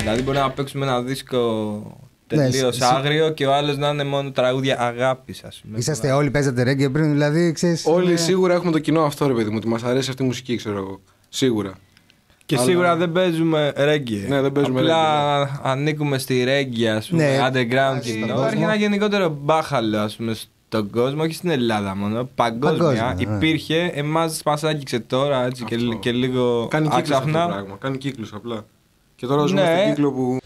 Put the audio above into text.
Δηλαδή μπορεί να παίξουμε ένα δίσκο Ναι, τελείως εσύ- άγριο και ο άλλος να είναι μόνο τραγούδια αγάπης, ας πούμε. Είσαστε όλοι παίζατε ρέγγε πριν, δηλαδή ξέρεις, Όλοι είναι- σίγουρα έχουμε το κοινό αυτό, ρε παιδί μου, ότι μας αρέσει αυτή η μουσική, ξέρω εγώ. Σίγουρα. Και Αλλά... σίγουρα δεν παίζουμε ρέγγι. Ναι, δεν παίζουμε Απλά reggae. Ναι. ανήκουμε στη ρέγγι, ας πούμε, ναι, underground κοινό. Υπάρχει ένα γενικότερο μπάχαλο, ας πούμε, στον κόσμο, όχι στην Ελλάδα μόνο. Παγκόσμια. Υπήρχε, εμάς μας άγγιξε τώρα έτσι, και, και, λίγο. Κάνει κύκλο αυτό το πράγμα. Κάνει κύκλους απλά. Και τώρα ζούμε ναι. στον κύκλο που.